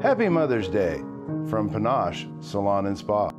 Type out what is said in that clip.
Happy Mother's Day from Panache Salon and Spa.